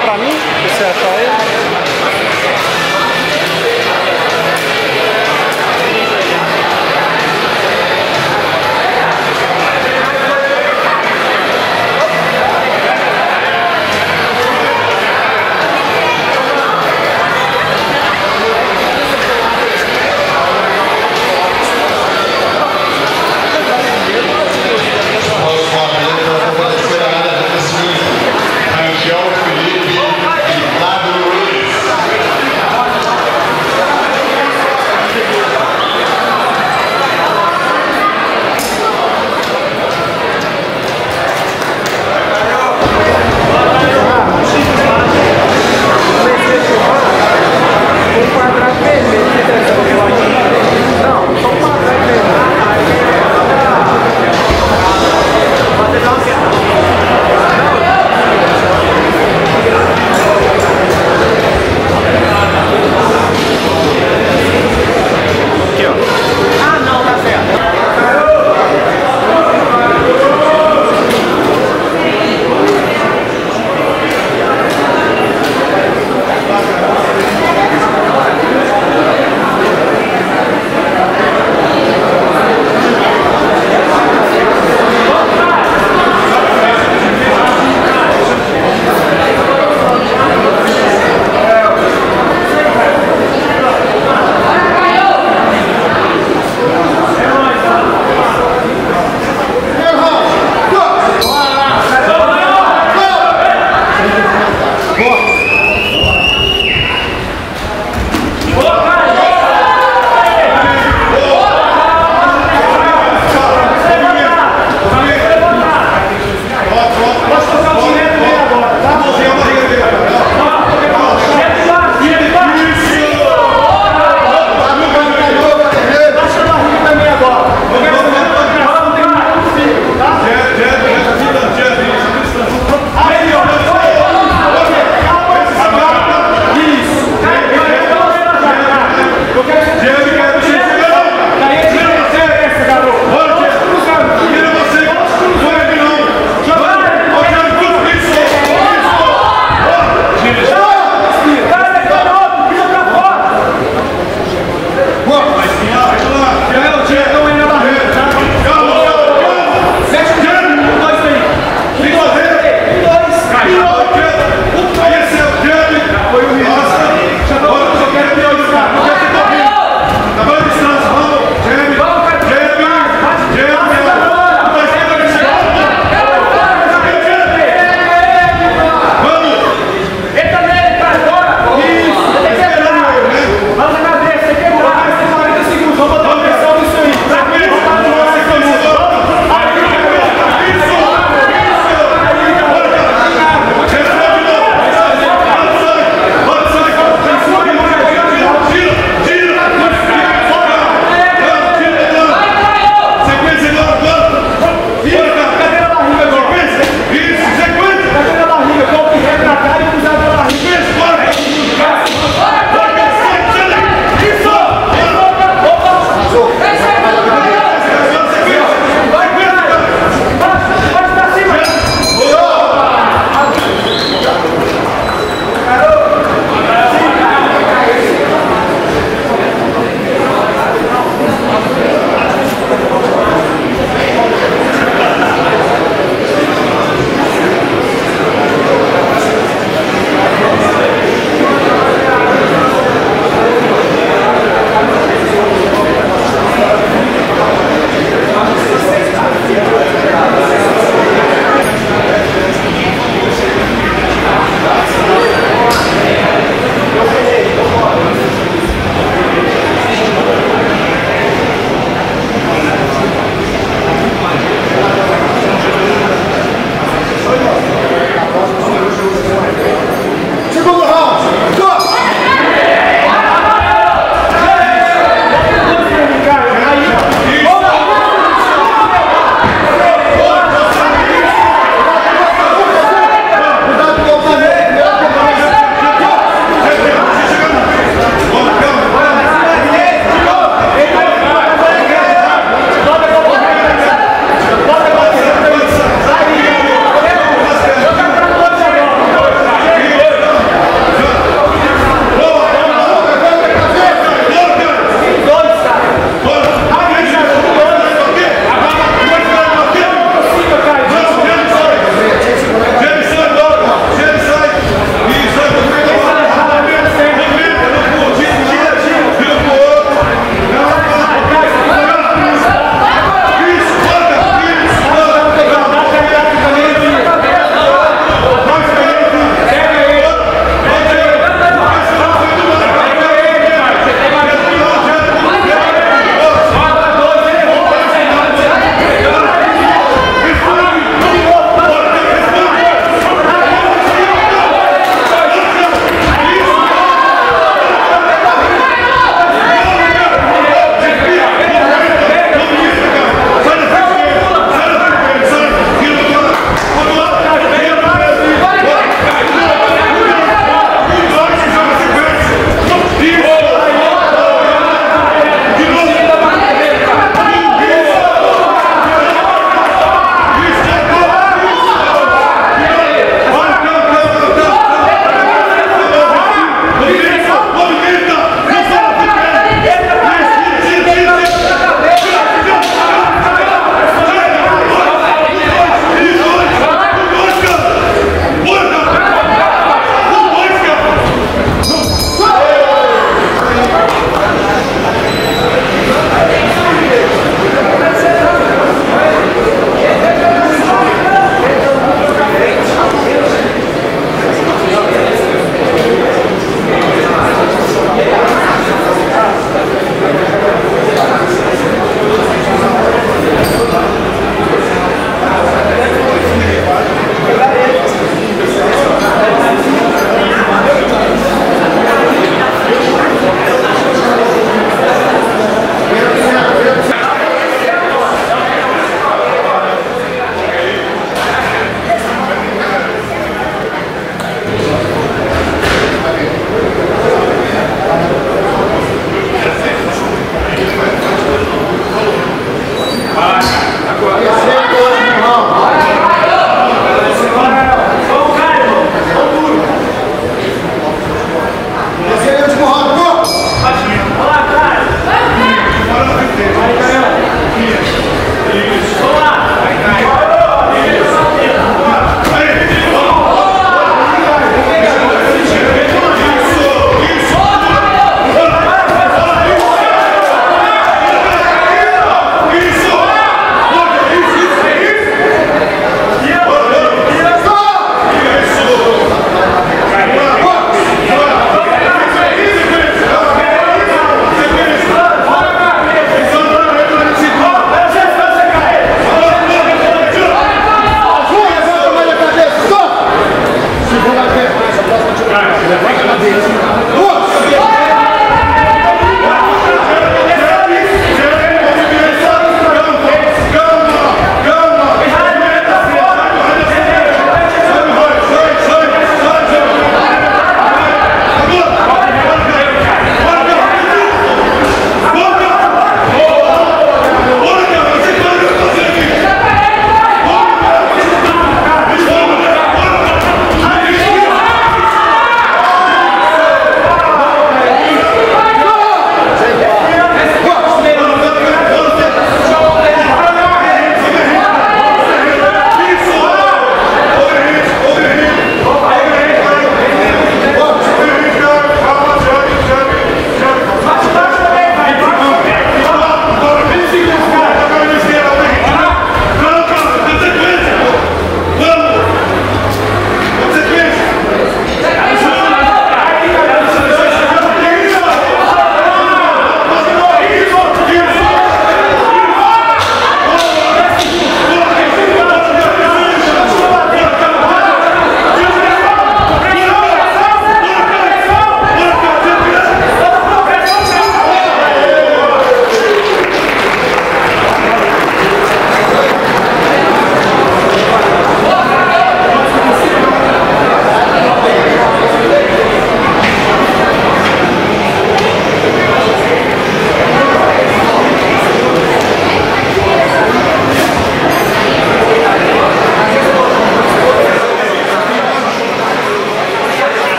para mim, o CFA